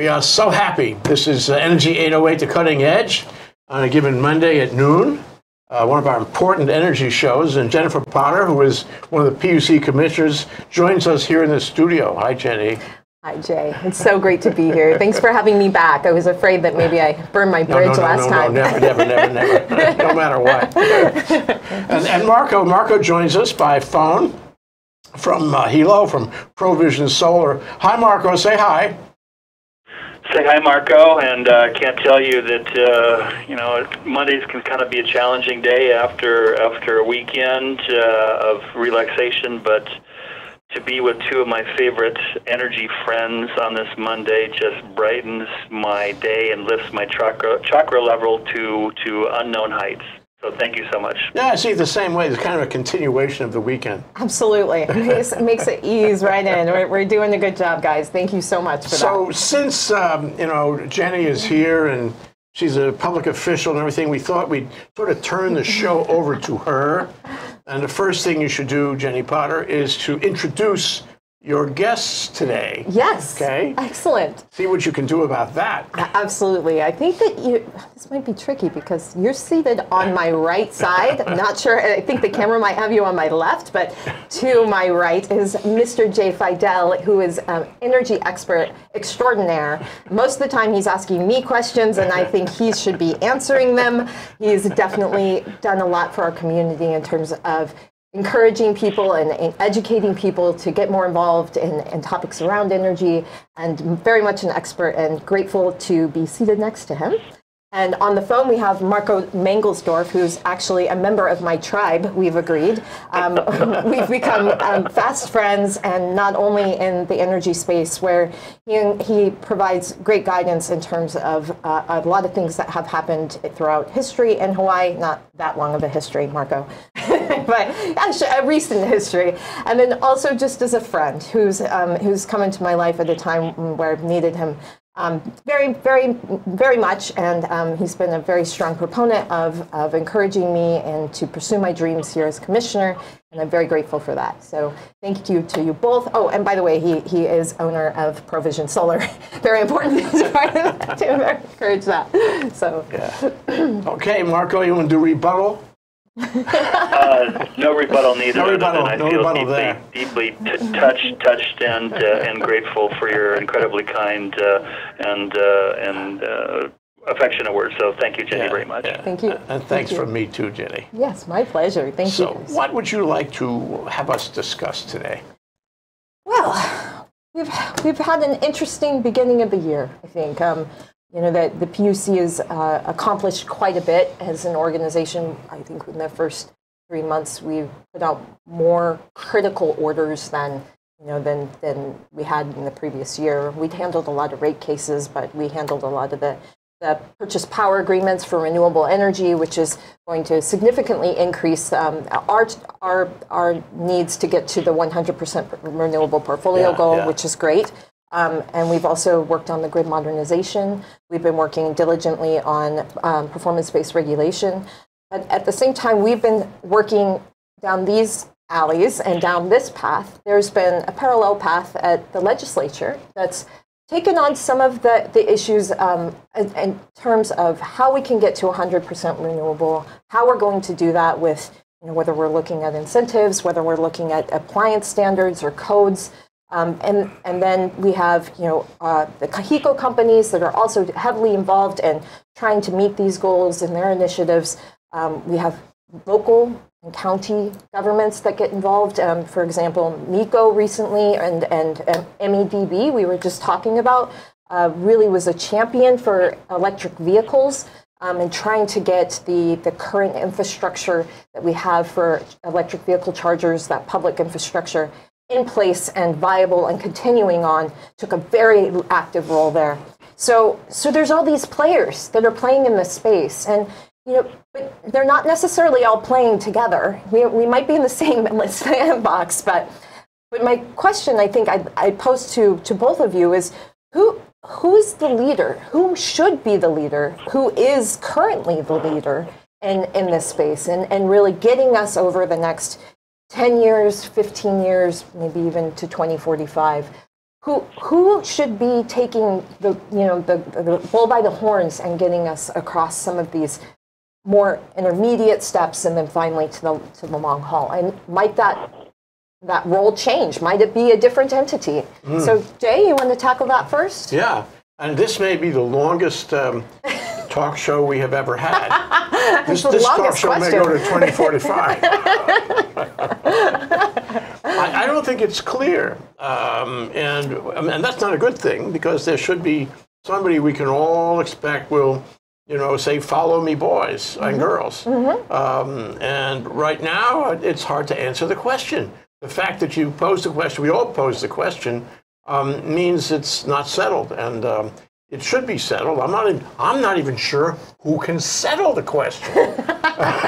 We are so happy. This is uh, Energy 808, the cutting edge, on a given Monday at noon. Uh, one of our important energy shows. And Jennifer Potter, who is one of the PUC commissioners, joins us here in the studio. Hi, Jenny. Hi, Jay. It's so great to be here. Thanks for having me back. I was afraid that maybe I burned my bridge no, no, last no, time. No, never, never, never, never. no matter what. and, and Marco, Marco joins us by phone from uh, Hilo, from Provision Solar. Hi, Marco. Say hi. Say hi, Marco, and uh, can't tell you that uh, you know Mondays can kind of be a challenging day after after a weekend uh, of relaxation, but to be with two of my favorite energy friends on this Monday just brightens my day and lifts my chakra chakra level to to unknown heights. So thank you so much. Yeah, I see it the same way. It's kind of a continuation of the weekend. Absolutely. It makes, it makes ease right in. We're, we're doing a good job, guys. Thank you so much for So that. since um, you know Jenny is here and she's a public official and everything, we thought we'd sort of turn the show over to her. And the first thing you should do, Jenny Potter, is to introduce your guests today. Yes. Okay. Excellent. See what you can do about that. Absolutely. I think that you, this might be tricky because you're seated on my right side. I'm not sure, I think the camera might have you on my left, but to my right is Mr. Jay Fidell, who is an energy expert extraordinaire. Most of the time he's asking me questions and I think he should be answering them. He's definitely done a lot for our community in terms of encouraging people and, and, educating people to get more involved in, in, topics around energy and very much an expert and grateful to be seated next to him. And on the phone, we have Marco Mangelsdorf, who's actually a member of my tribe, we've agreed. Um, we've become um, fast friends, and not only in the energy space, where he, he provides great guidance in terms of uh, a lot of things that have happened throughout history in Hawaii. Not that long of a history, Marco, but actually a recent history. And then also just as a friend who's, um, who's come into my life at a time where I've needed him um, very, very, very much, and um, he's been a very strong proponent of, of encouraging me and to pursue my dreams here as commissioner, and I'm very grateful for that. So thank you to you both. Oh, and by the way, he, he is owner of Provision Solar. very important to encourage that. So yeah. Okay, Marco, you want to do rebuttal? Uh, no rebuttal needed. No rebuttal, I no feel rebuttal deeply, there. deeply t- touched, touched, and uh, and grateful for your incredibly kind uh, and uh, and uh, affectionate words. So thank you, Jenny, Yeah, very much. yeah. Thank you. And Thank thanks you. from me too, Jenny. yes, my pleasure. Thank So, you. So, what would you like to have us discuss today? Well, we've we've had an interesting beginning of the year. I think um, you know that the PUC has uh, accomplished quite a bit as an organization. I think in the first three months we've put out more critical orders than you know than than we had in the previous year. We'd handled a lot of rate cases, but we handled a lot of the the purchase power agreements for renewable energy, which is going to significantly increase um, our, our, our needs to get to the 100% renewable portfolio Yeah, goal, yeah. which is great. Um, and we've also worked on the grid modernization. We've been working diligently on um, performance-based regulation. But at the same time, we've been working down these alleys and down this path. There's been a parallel path at the legislature that's taken on some of the, the issues um, in, in terms of how we can get to 100% renewable, how we're going to do that with you know, whether we're looking at incentives, whether we're looking at appliance standards or codes. Um, and, and then we have you know, uh, the HECO companies that are also heavily involved in trying to meet these goals in their initiatives. Um, we have local and county governments that get involved. Um, for example, MECO recently and, and, and MEDB, we were just talking about, uh, really was a champion for electric vehicles um, and trying to get the, the current infrastructure that we have for electric vehicle chargers, that public infrastructure, in place and viable and continuing on, took a very active role there. So, so there's all these players that are playing in this space, and you know, but they're not necessarily all playing together. We, we might be in the same sandbox, but but my question, I think, I, I pose to to both of you is who who's the leader? Who should be the leader? Who is currently the leader in in this space, and and really getting us over the next 10 years, 15 years, maybe even to 2045. who who should be taking the you know the, the bull by the horns and getting us across some of these more intermediate steps and then finally to the to the long haul? And might that that role change? Might it be a different entity? So jay you want to tackle that first? Yeah, and this may be the longest um, talk show we have ever had. This, this talk show may go to 2045. I, I don't think it's clear, um, and and that's not a good thing because there should be somebody we can all expect will, you know, say, "Follow me, boys and girls." Um, and right now, it's hard to answer the question. The fact that you posed the question, we all posed the question, um, means it's not settled, and um, it should be settled. I'm not. Even, I'm not even sure who can settle the question.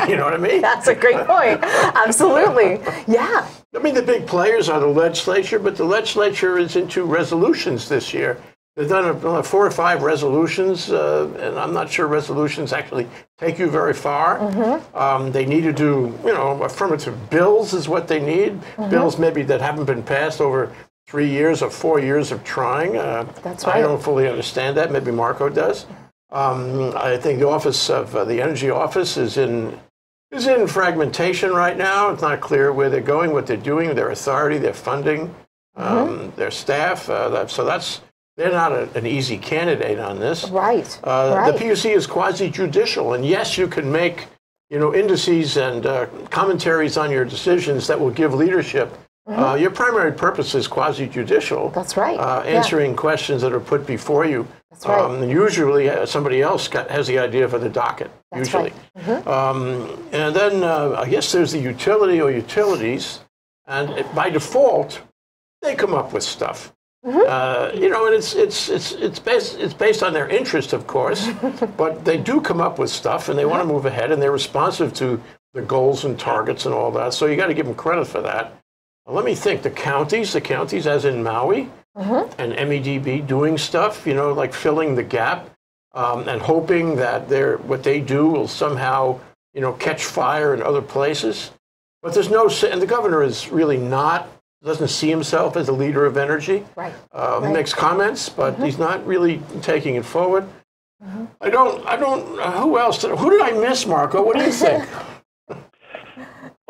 you know what I mean? that's a great point absolutely yeah I mean, the big players are the legislature, but the legislature is into resolutions this year. They've done uh, four or five resolutions, uh, and I'm not sure resolutions actually take you very far. Um, they need to do, you know, affirmative bills is what they need. Bills maybe that haven't been passed over three years or four years of trying. Uh, That's I don't fully understand that. Maybe Marco does. Um, I think the office of uh, the energy office is in is in fragmentation right now. It's not clear where they're going, what they're doing, their authority, their funding, um, their staff. Uh, that, so that's they're not a, an easy candidate on this. right Uh, right The PUC is quasi-judicial, and yes, you can make you know indices and uh, commentaries on your decisions that will give leadership. Uh, your primary purpose is quasi-judicial. That's right. Uh, Yeah. answering questions that are put before you. That's right. Um, usually, uh, somebody else got, has the idea for the docket. That's usually, right. Mm-hmm. um, and then uh, I guess there's the utility or utilities, and it, by default, they come up with stuff. Mm-hmm. Uh, you know, and it's it's it's it's based it's based on their interest, of course, but they do come up with stuff, and they want to move ahead, and they're responsive to the goals and targets and all that. So you got to give them credit for that. Let me think. The counties, the counties, as in Maui, and MEDB doing stuff, you know, like filling the gap um, and hoping that they're, what they do will somehow, you know, catch fire in other places. But there's no, and the governor is really not, doesn't see himself as a leader of energy. right Uh, Right. Makes comments, but he's not really taking it forward. I don't, I don't, uh, who else, did, who did I miss, Marco? What do you think?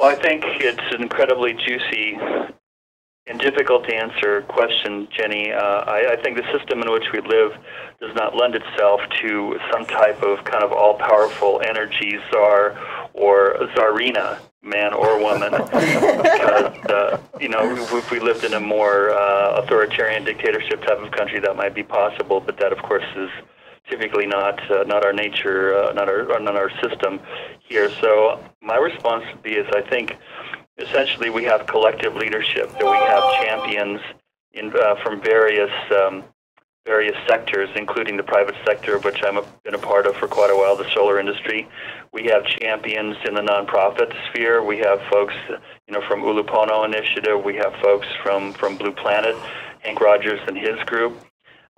Well, I think it's an incredibly juicy and difficult to answer question, Jenny. Uh, I, I think the system in which we live does not lend itself to some type of kind of all-powerful energy czar or czarina, man or woman, because uh, you know if we lived in a more uh, authoritarian dictatorship type of country, that might be possible. But that, of course, is typically not uh, not our nature, uh, not our not our system here. So my response would be is I think essentially we have collective leadership that we have champions in uh, from various um, various sectors, including the private sector, which I've been a part of for quite a while, the solar industry. We have champions in the nonprofit sphere. We have folks, you know, from Ulupono Initiative. We have folks from from Blue Planet, Henk Rogers and his group.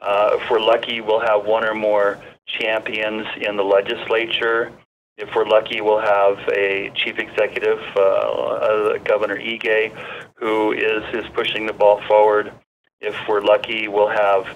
Uh, if we're lucky, we'll have one or more champions in the legislature. If we're lucky, we'll have a chief executive, uh, uh, Governor Ige, who is is pushing the ball forward. If we're lucky, we'll have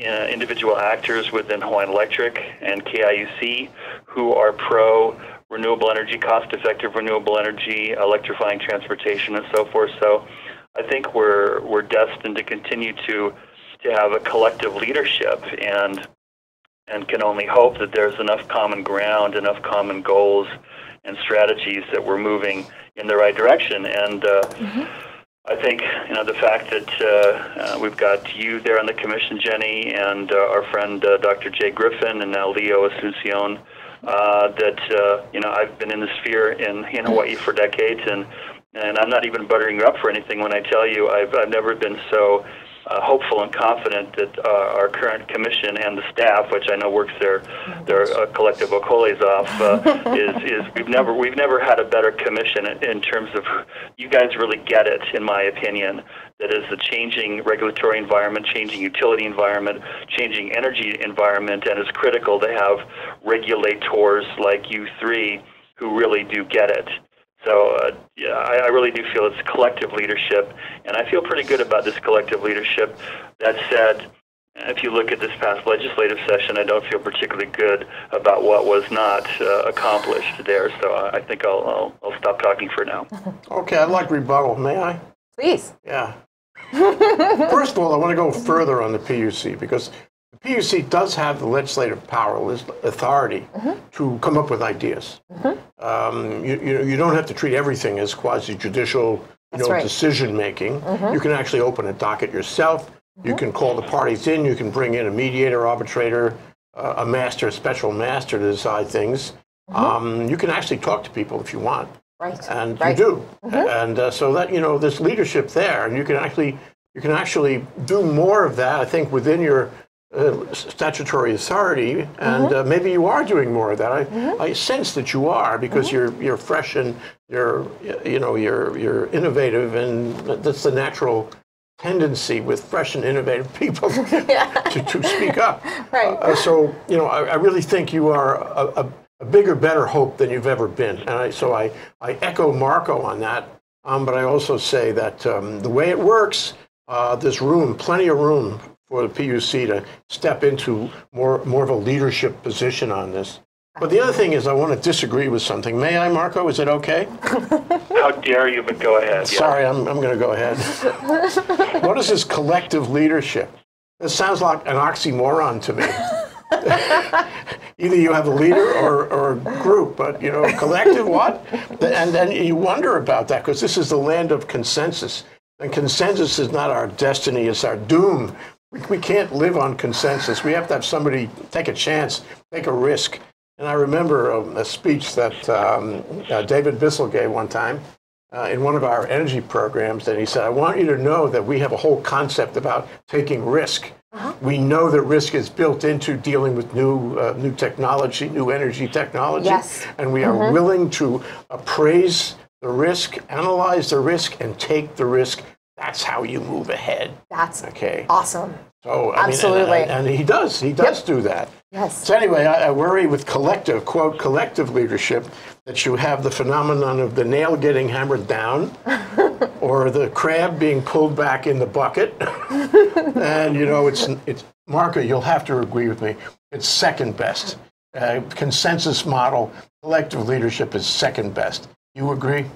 uh, individual actors within Hawaiian Electric and KIUC who are pro renewable energy, cost-effective renewable energy, electrifying transportation, and so forth. So, I think we're we're destined to continue to to have a collective leadership and and can only hope that there's enough common ground, enough common goals and strategies that we're moving in the right direction. And uh, I think you know the fact that uh, uh, we've got you there on the commission, Jenny, and uh, our friend uh, Dr. Jay Griffin, and now Leo Asuncion. Uh, that uh, you know I've been in the sphere in, in Hawaii for decades, and and I'm not even buttering up for anything when I tell you I've I've never been so uh, hopeful and confident that uh, our current commission and the staff, which I know works their their uh, collective okoles off, uh, is is we've never we've never had a better commission in, in terms of you guys really get it, in my opinion. That is the changing regulatory environment, changing utility environment, changing energy environment, and it's critical to have regulators like you three who really do get it. So uh, yeah, I, I really do feel it's collective leadership, and I feel pretty good about this collective leadership. That said, if you look at this past legislative session, I don't feel particularly good about what was not uh, accomplished there. So I, I think I'll, I'll, I'll stop talking for now. Okay, I'd like rebuttal. May I? Please. Yeah. First of all, I want to go further on the PUC because the PUC does have the legislative power, authority to come up with ideas. Um, you, you, know, you don't have to treat everything as quasi judicial you know, right. decision making. You can actually open a docket yourself. You can call the parties in. You can bring in a mediator, arbitrator, uh, a master, a special master to decide things. Um, you can actually talk to people if you want Right. and right. you do and uh, so that you know there's leadership there and you can actually you can actually do more of that i think within your uh, statutory authority and uh, maybe you are doing more of that. I, I sense that you are because you're you're fresh and you're you know you're you're innovative and that's the natural tendency with fresh and innovative people to, to speak up. Right. uh, so you know, I, I really think you are a, a, a bigger, better hope than you've ever been, and I, so I, I echo Marco on that. Um, but I also say that um, the way it works, uh, there's room, plenty of room for the PUC to step into more more of a leadership position on this. But the other thing is, I want to disagree with something. May I, Marco? Is it okay? How dare you? But go ahead. Yeah. Sorry, I'm, I'm going to go ahead. what is this collective leadership? This sounds like an oxymoron to me. Either you have a leader or, or a group, but you know, collective what? And then you wonder about that because this is the land of consensus. And consensus is not our destiny, it's our doom. We, can't live on consensus. We have to have somebody take a chance, take a risk. And I remember a, a speech that um, uh, David Bissell gave one time uh, in one of our energy programs, and he said, I want you to know that we have a whole concept about taking risk. We know that risk is built into dealing with new, uh, new technology, new energy technology. Yes. And we are willing to appraise the risk, analyze the risk, and take the risk. That's how you move ahead. That's Okay. awesome. So, I mean, and- Absolutely. and, he does. He does do that. Yes. So anyway, I, I worry with collective, quote, collective leadership that you have the phenomenon of the nail getting hammered down or the crab being pulled back in the bucket. and, you know, it's, it's, Marco, you'll have to agree with me, it's second best. Uh, consensus model, collective leadership is second best. You agree?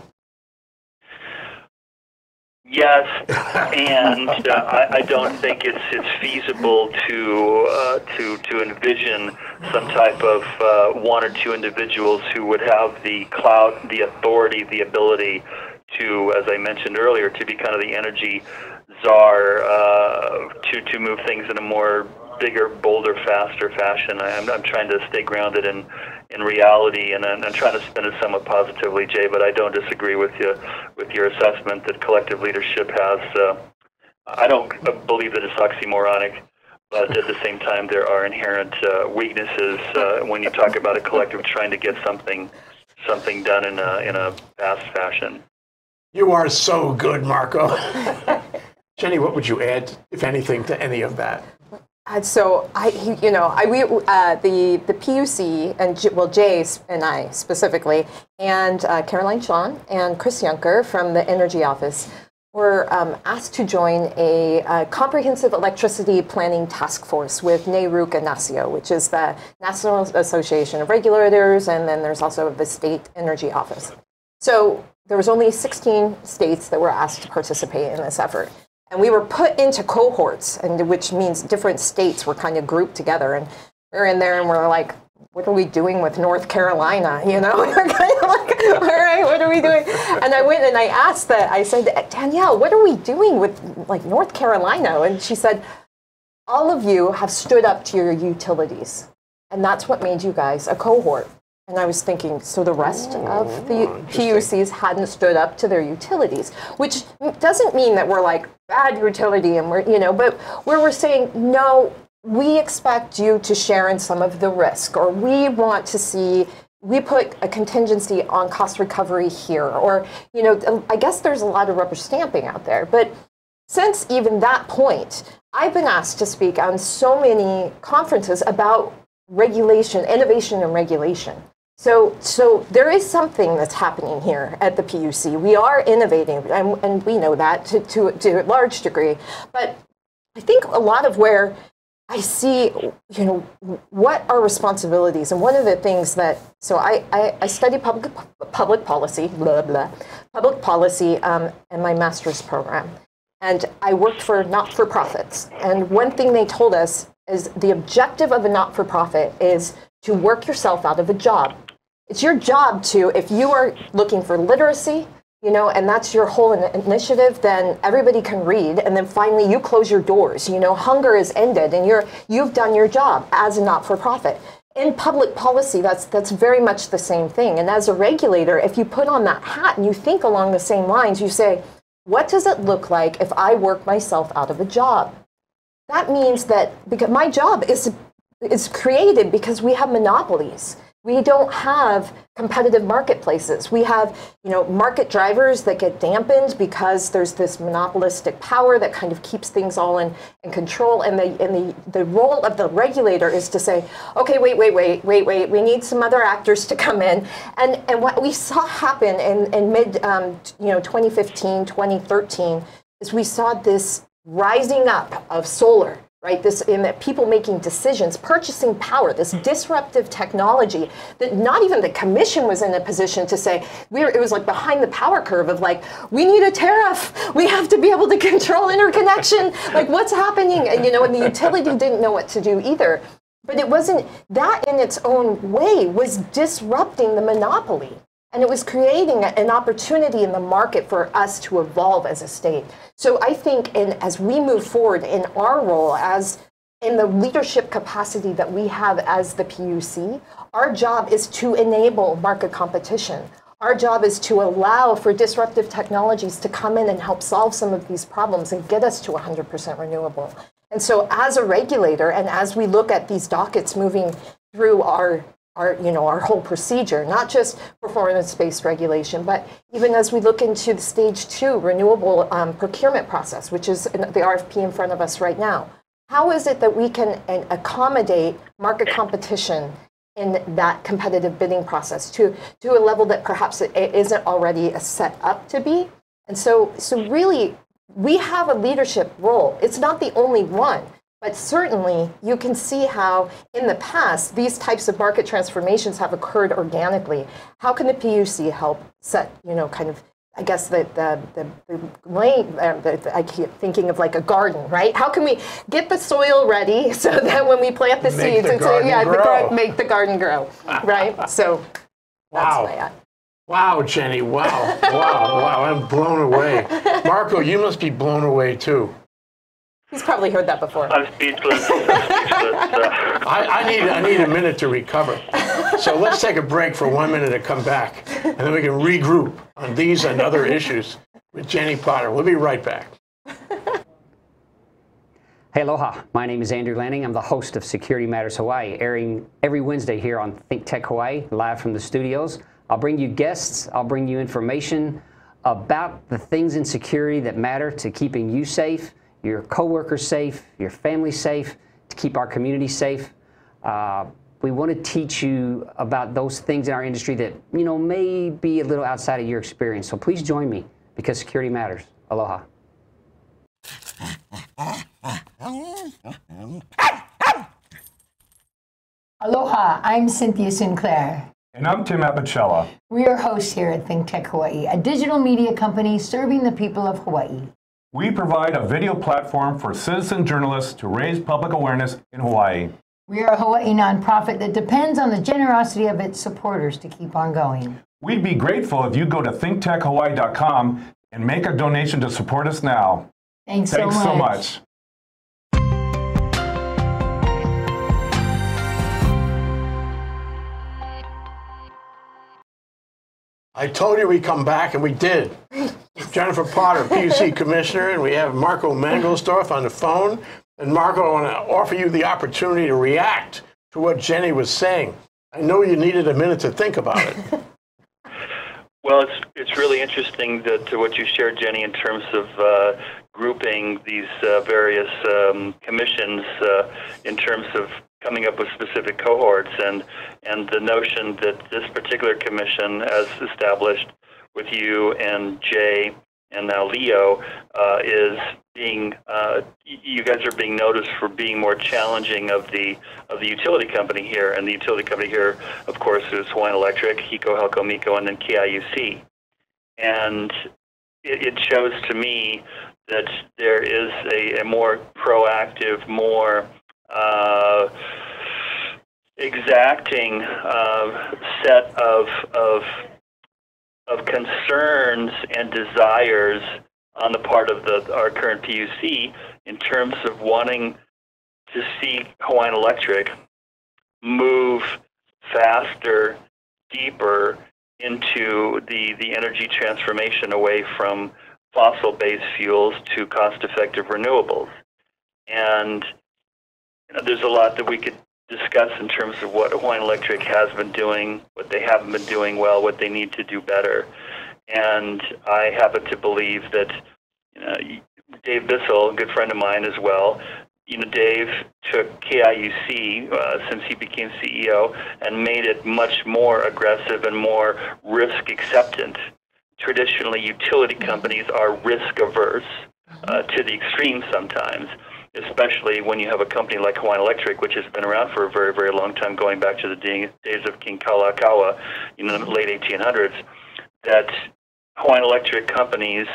Yes, and uh, I, I don't think it's it's feasible to uh, to to envision some type of uh, one or two individuals who would have the clout, the authority, the ability to, as I mentioned earlier, to be kind of the energy czar uh, to to move things in a more bigger, bolder, faster fashion. I, I'm, I'm trying to stay grounded in in reality, and I'm, I'm trying to spin it somewhat positively, Jay. But I don't disagree with you with your assessment that collective leadership has. Uh, I don't believe that it's oxymoronic, but at the same time, there are inherent uh, weaknesses uh, when you talk about a collective trying to get something something done in a in a fast fashion. You are so good, Marco. Jenny, what would you add, if anything, to any of that? And so I, you know, I we uh, the the PUC and J- well Jay and I specifically, and uh, Carilia Shon and Chris Yunker from the Energy Office were um, asked to join a, uh comprehensive electricity planning task force with NARUC and NASEO, which is the National Association of Regulators, and then there's also the State Energy Office. So there was only 16 states that were asked to participate in this effort. And we were put into cohorts, and which means different states were kind of grouped together. And we're in there and we're like, what are we doing with North Carolina? You know, we're kind of like, all right, what are we doing? And I went and I asked that, I said, Danielle, what are we doing with like North Carolina? And she said, all of you have stood up to your utilities. And that's what made you guys a cohort. And I was thinking, so the rest of oh, the PUCs hadn't stood up to their utilities, which doesn't mean that we're like bad utility and we're, you know, but where we're saying, no, we expect you to share in some of the risk, or we want to see, we put a contingency on cost recovery here, or, you know, I guess there's a lot of rubber stamping out there. But since even that point, I've been asked to speak on so many conferences about regulation, innovation and regulation. So, so there is something that's happening here at the PUC. We are innovating, and, and we know that to, to, to a large degree. But I think a lot of where I see, you know, what are responsibilities, and one of the things that so I, I, I study public public policy, blah blah, public policy, um, in my master's program, and I worked for not for profits. And one thing they told us is the objective of a not for profit is to work yourself out of a job. It's your job to, if you are looking for literacy, you know, and that's your whole initiative, then everybody can read, and then finally you close your doors. You know, hunger is ended, and you're you've done your job as a not-for-profit. In public policy, that's that's very much the same thing. And as a regulator, if you put on that hat and you think along the same lines, you say, what does it look like if I work myself out of a job? That means that because my job is is created because we have monopolies. We don't have competitive marketplaces. We have, you know, market drivers that get dampened because there's this monopolistic power that kind of keeps things all in, in control. And the and the, the role of the regulator is to say, okay, wait, wait, wait, wait, wait, we need some other actors to come in. And and what we saw happen in, in mid um, you know 2015, 2013 is we saw this rising up of solar right? This in that people making decisions, purchasing power, this mm-hmm. disruptive technology that not even the commission was in a position to say we were, it was like behind the power curve of like we need a tariff, we have to be able to control interconnection, like what's happening, and you know, and the utility didn't know what to do either. But it wasn't that in its own way was disrupting the monopoly. And it was creating an opportunity in the market for us to evolve as a state. So I think in, as we move forward in our role as in the leadership capacity that we have as the PUC, our job is to enable market competition. Our job is to allow for disruptive technologies to come in and help solve some of these problems and get us to 100% renewable. And so, as a regulator, and as we look at these dockets moving through our our, you know, our whole procedure, not just performance-based regulation, but even as we look into the stage two renewable um, procurement process, which is the RFP in front of us right now. How is it that we can accommodate market competition in that competitive bidding process to, to a level that perhaps it isn't already set up to be? And so, so really, we have a leadership role. It's not the only one. But certainly, you can see how in the past these types of market transformations have occurred organically. How can the PUC help set, you know, kind of, I guess the the the, the lane. Uh, the, I keep thinking of like a garden, right? How can we get the soil ready so that when we plant the make seeds, the it's a, yeah, grow. The, make the garden grow, right? So wow. that's my. Wow, Jenny! Wow, wow, wow! I'm blown away. Marco, you must be blown away too. He's probably heard that before. I'm speechless. I'm speechless. Uh, I, I, need I need a minute to recover. So let's take a break for one minute and come back, and then we can regroup on these and other issues with Jenny Potter. We'll be right back. Hey, aloha. My name is Andrew Lanning. I'm the host of Security Matters Hawaii, airing every Wednesday here on Think Tech Hawaii, live from the studios. I'll bring you guests, I'll bring you information about the things in security that matter to keeping you safe your coworkers safe, your family safe, to keep our community safe. Uh, we want to teach you about those things in our industry that you know may be a little outside of your experience. So please join me because security matters. Aloha. Aloha, I'm Cynthia Sinclair. And I'm Tim Apicella. We are hosts here at ThinkTech Hawaii, a digital media company serving the people of Hawaii. We provide a video platform for citizen journalists to raise public awareness in Hawaii. We are a Hawaii nonprofit that depends on the generosity of its supporters to keep on going. We'd be grateful if you go to thinktechhawaii.com and make a donation to support us now. Thanks, Thanks so so much. I told you we'd come back, and we did. Jennifer Potter, PUC Commissioner, and we have Marco Mangelsdorf on the phone. And Marco, I want to offer you the opportunity to react to what Jenny was saying. I know you needed a minute to think about it. well, it's it's really interesting to, to what you shared, Jenny, in terms of uh, grouping these uh, various um, commissions uh, in terms of coming up with specific cohorts and and the notion that this particular commission, as established with you and Jay and now Leo, uh, is being uh, you guys are being noticed for being more challenging of the of the utility company here, and the utility company here, of course, is Hawaiian Electric, HECO, HELCO, MECO, and then KIUC, and it, it shows to me that there is a, a more proactive, more uh, exacting uh, set of, of, of concerns and desires on the part of the, our current PUC in terms of wanting to see Hawaiian Electric move faster, deeper into the, the energy transformation away from fossil-based fuels to cost-effective renewables. And you know, there's a lot that we could discuss in terms of what Hawaiian Electric has been doing, what they haven't been doing well, what they need to do better. And I happen to believe that you know, Dave Bissell, a good friend of mine as well, you know, Dave took KIUC uh, since he became CEO and made it much more aggressive and more risk acceptant. Traditionally, utility companies are risk averse uh, to the extreme sometimes, especially when you have a company like Hawaiian Electric, which has been around for a very, very long time, going back to the days of King Kalakaua, in the late 1800s, that Hawaiian Electric companies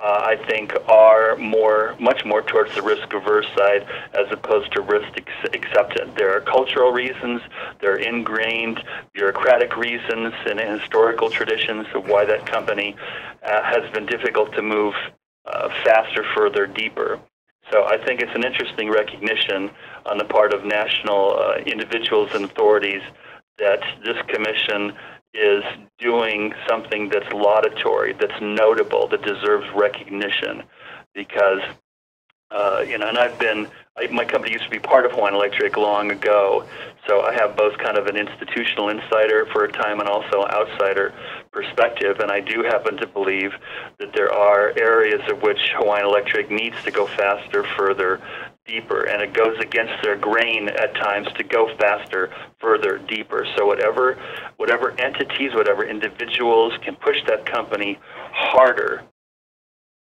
uh, I think, are more, much more towards the risk averse side as opposed to risk acceptant. There are cultural reasons, there are ingrained bureaucratic reasons, and historical traditions of why that company uh, has been difficult to move uh, faster, further, deeper. So I think it's an interesting recognition on the part of national uh, individuals and authorities that this commission is doing something that's laudatory, that's notable, that deserves recognition, because uh, you know, and I've been, I, my company used to be part of Hawaiian Electric long ago, so I have both kind of an institutional insider for a time and also outsider perspective, and I do happen to believe that there are areas of which Hawaiian Electric needs to go faster, further, deeper, and it goes against their grain at times to go faster, further, deeper. So whatever, whatever entities, whatever individuals can push that company harder,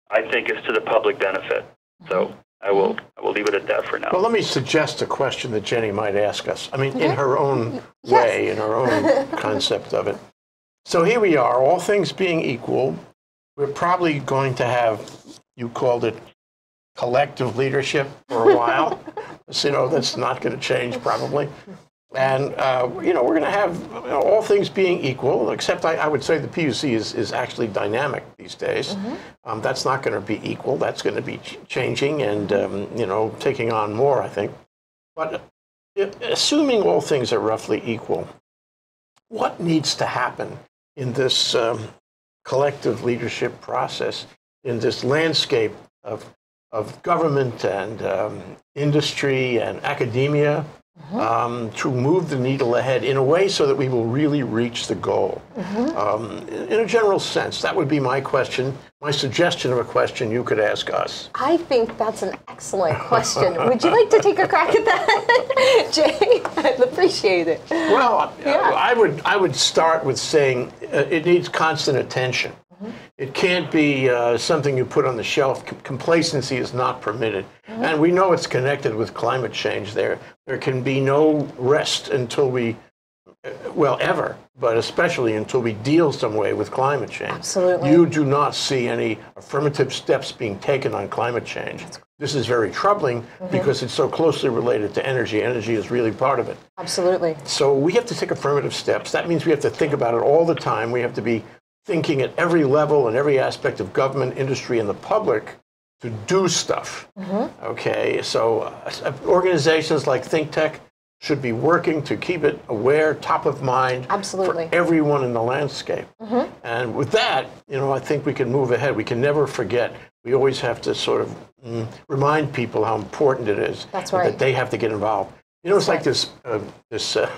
I think is to the public benefit. So I will, I will leave it at that for now. Well, let me suggest a question that Jenny might ask us. I mean, in her own way, in her own concept of it. So here we are, all things being equal, we're probably going to have, you called it collective leadership for a while. so, you know, that's not going to change probably. And, uh, you know, we're going to have you know, all things being equal, except I, I, would say the PUC is, is actually dynamic these days. Mm-hmm. Um, that's not going to be equal. That's going to be ch- changing and, um, you know, taking on more, I think. But if, assuming all things are roughly equal, what needs to happen in this um, collective leadership process, in this landscape of, of government and um, industry and academia? Mm-hmm. Um, to move the needle ahead in a way so that we will really reach the goal. Mm-hmm. Um, in a general sense, that would be my question, my suggestion of a question you could ask us. I think that's an excellent question. would you like to take a crack at that, Jay? I'd appreciate it. Well, yeah. I would I would start with saying uh, it needs constant attention. It can't be uh, something you put on the shelf. C- complacency is not permitted. Mm-hmm. And we know it's connected with climate change there. There can be no rest until we, uh, well, ever, but especially until we deal some way with climate change. Absolutely. You do not see any affirmative steps being taken on climate change. This is very troubling mm-hmm. because it's so closely related to energy. Energy is really part of it. Absolutely. So we have to take affirmative steps. That means we have to think about it all the time. We have to be thinking at every level and every aspect of government, industry, and the public to do stuff. Mm-hmm. Okay, so uh, organizations like ThinkTech should be working to keep it aware, top of mind Absolutely. for everyone in the landscape. Mm-hmm. And with that, you know, I think we can move ahead. We can never forget. We always have to sort of mm, remind people how important it is right. that they have to get involved. You know, it's That's like right. this uh, this uh,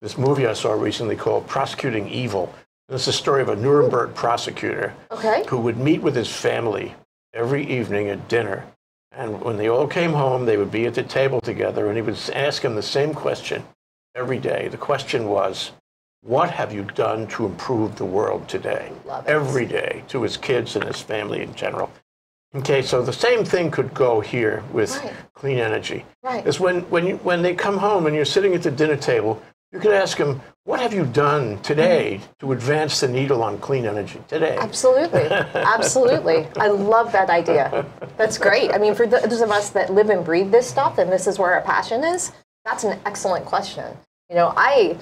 this movie I saw recently called Prosecuting Evil. It's the story of a Nuremberg prosecutor okay. who would meet with his family every evening at dinner And when they all came home, they would be at the table together, and he would ask them the same question every day. The question was, what have you done to improve the world today? Every day to his kids and his family in general. Okay, so the same thing could go here with Right. clean energy. Right. Is when, when, you, when they come home and you're sitting at the dinner table, you could ask them, what have you done today to advance the needle on clean energy today? Absolutely, absolutely. I love that idea. That's great. I mean, for those of us that live and breathe this stuff, and this is where our passion is, that's an excellent question. You know, I,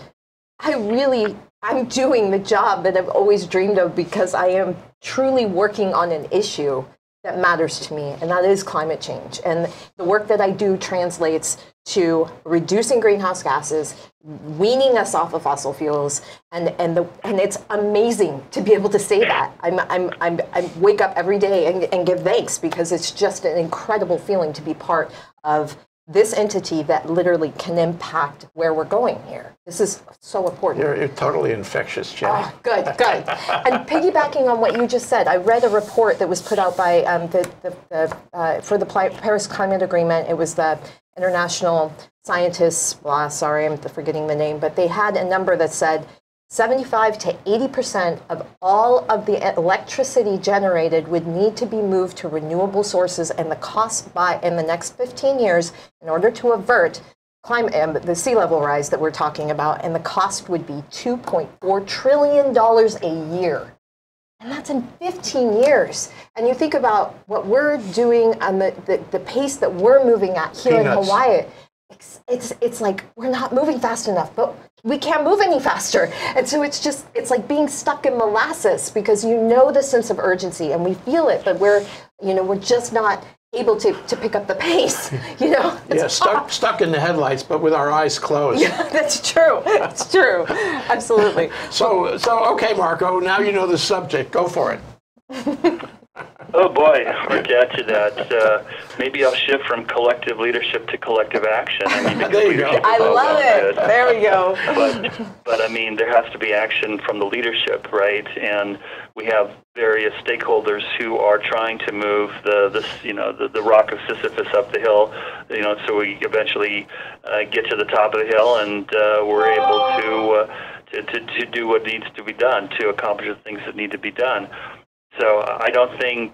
I really, I'm doing the job that I've always dreamed of because I am truly working on an issue that matters to me, and that is climate change. And the work that I do translates to reducing greenhouse gases, weaning us off of fossil fuels, and and the and it's amazing to be able to say that. I'm I'm, I'm I wake up every day and, and give thanks because it's just an incredible feeling to be part of this entity that literally can impact where we're going here. This is so important. You're, you're totally infectious, Jenny. Ah, good, good. And piggybacking on what you just said, I read a report that was put out by um, the, the, the uh, for the Paris Climate Agreement. It was the international scientists. Blah, sorry, I'm forgetting the name, but they had a number that said 75 to 80 percent of all of the electricity generated would need to be moved to renewable sources, and the cost by in the next 15 years, in order to avert climate um, the sea level rise that we're talking about, and the cost would be 2.4 trillion dollars a year. And that's in 15 years. And you think about what we're doing and the, the, the pace that we're moving at here Peanuts. in Hawaii. It's, it's, it's like we're not moving fast enough, but we can't move any faster. And so it's just, it's like being stuck in molasses because you know the sense of urgency and we feel it, but we're, you know, we're just not able to, to pick up the pace, you know? It's yeah, stuck, stuck in the headlights, but with our eyes closed. Yeah, that's true. that's true. Absolutely. So, so okay, Marco. Now you know the subject. Go for it. Oh boy, we're to add to that. Uh, maybe I'll shift from collective leadership to collective action. I mean, There you go. I love it. good. There we go. but but I mean, there has to be action from the leadership, right? And we have various stakeholders who are trying to move the this you know the, the rock of Sisyphus up the hill, you know, so we eventually uh, get to the top of the hill and uh, we're able to, uh, to to to do what needs to be done to accomplish the things that need to be done. So I don't think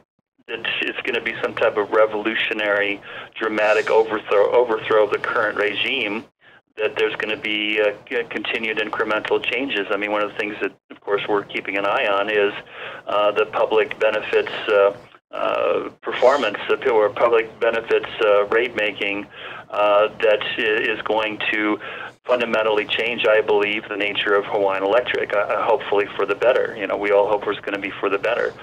that it's going to be some type of revolutionary, dramatic overthrow overthrow of the current regime. That there's going to be uh, continued incremental changes. I mean, one of the things that, of course, we're keeping an eye on is uh, the public benefits uh, uh, performance, or public benefits uh, rate making uh, that is going to fundamentally change, I believe, the nature of Hawaiian Electric. Uh, hopefully for the better. You know, we all hope it's going to be for the better.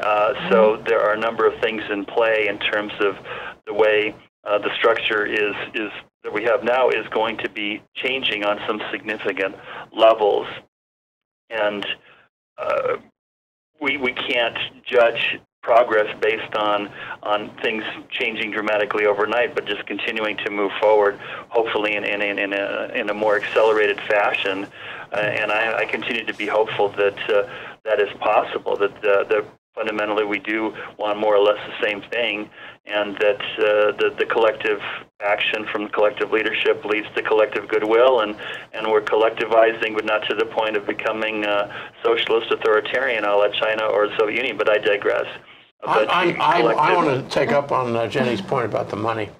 Uh, so there are a number of things in play in terms of the way uh, the structure is is that we have now is going to be changing on some significant levels, and uh, we we can't judge progress based on on things changing dramatically overnight, but just continuing to move forward, hopefully in in, in, a, in a more accelerated fashion. Uh, and I, I continue to be hopeful that uh, that is possible. That uh, that fundamentally we do want more or less the same thing, and that uh, the the collective action from collective leadership leads to collective goodwill, and and we're collectivizing, but not to the point of becoming uh, socialist authoritarian, a la China or the Soviet Union. But I digress. I, I, I, I want to take up on uh, Jenny's point about the money,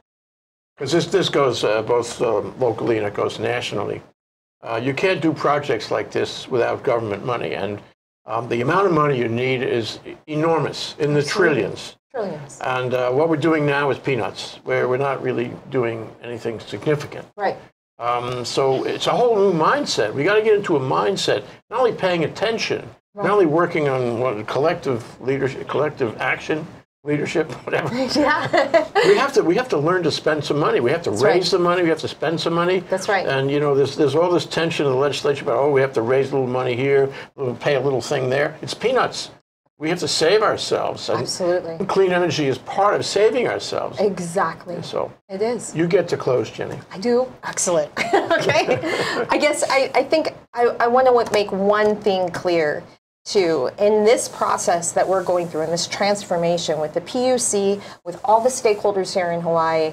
because this this goes uh, both uh, locally and it goes nationally. Uh, you can't do projects like this without government money, and um, the amount of money you need is enormous in the trillions. Trillions. And uh, what we're doing now is peanuts, where we're not really doing anything significant. Right. Um, so it's a whole new mindset. We got to get into a mindset, not only paying attention, not only working on what collective leadership, collective action, leadership, whatever. Yeah. we have to we have to learn to spend some money. We have to raise right. the money. We have to spend some money. That's right. And you know, there's there's all this tension in the legislature about oh, we have to raise a little money here, we'll pay a little thing there. It's peanuts. We have to save ourselves. And Absolutely. Clean energy is part of saving ourselves. Exactly. So It is. you get to close, Jenny. I do. Excellent. okay. I guess I, I think I, I want to make one thing clear. To, in this process that we're going through, in this transformation with the PUC, with all the stakeholders here in Hawaii,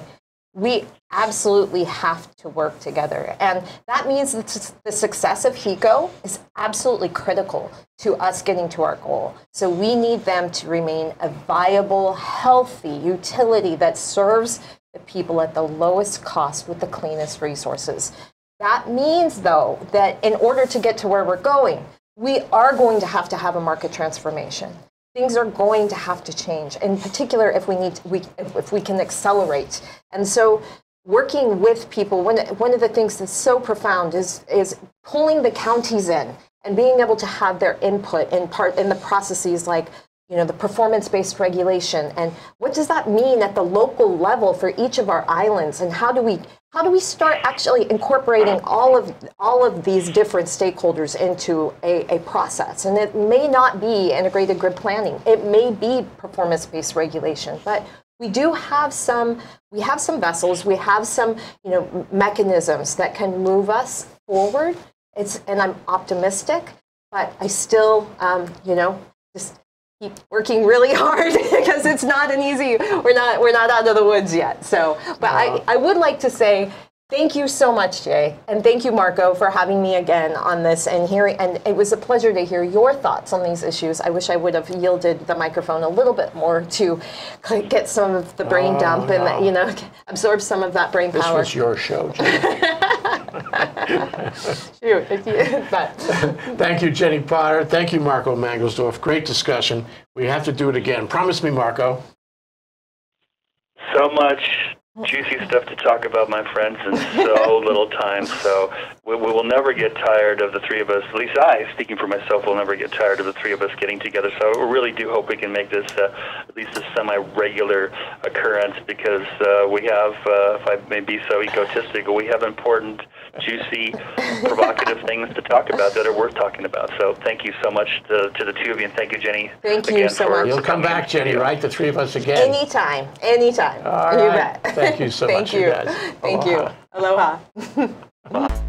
we absolutely have to work together. And that means that the success of HECO is absolutely critical to us getting to our goal. So we need them to remain a viable, healthy utility that serves the people at the lowest cost with the cleanest resources. That means, though, that in order to get to where we're going, we are going to have to have a market transformation. Things are going to have to change, in particular if we need we if, we can accelerate. And so, working with people, one one of the things that's so profound is is pulling the counties in and being able to have their input in part in the processes like you know the performance-based regulation and what does that mean at the local level for each of our islands? And how do we how do we start actually incorporating all of all of these different stakeholders into a, a process? And it may not be integrated grid planning. It may be performance-based regulation but we do have some we have some vessels. We have some you know mechanisms that can move us forward. It's and i'm optimistic but i still um, you know just keep working really hard because it's not an easy we're not we're not out of the woods yet. So but I, I would like to say thank you so much jay and thank you marco for having me again on this and hearing and it was a pleasure to hear your thoughts on these issues. I wish i would have yielded the microphone a little bit more to get some of the brain Oh, dump and you know absorb some of that brain This power. was your show, Jenny. Shoot, if you- but Thank you, Jenny Potter. Thank you, Marco Mangelsdorf. Great discussion. We have to do it again. Promise me, Marco. So much juicy stuff to talk about, my friends, in so little time. So we, we will never get tired of the three of us. At least I, speaking for myself, will never get tired of the three of us getting together. So we really do hope we can make this uh, at least a semi-regular occurrence because uh, we have, uh, if I may be so egotistical, we have important, juicy, provocative things to talk about that are worth talking about. So thank you so much to, to the two of you, and thank you, Jenny. Thank you again so for- much. for You'll come back, Jenny, right? The three of us again. anytime anytime All you bet Thank you so thank much, you you guys. thank Aloha. you aloha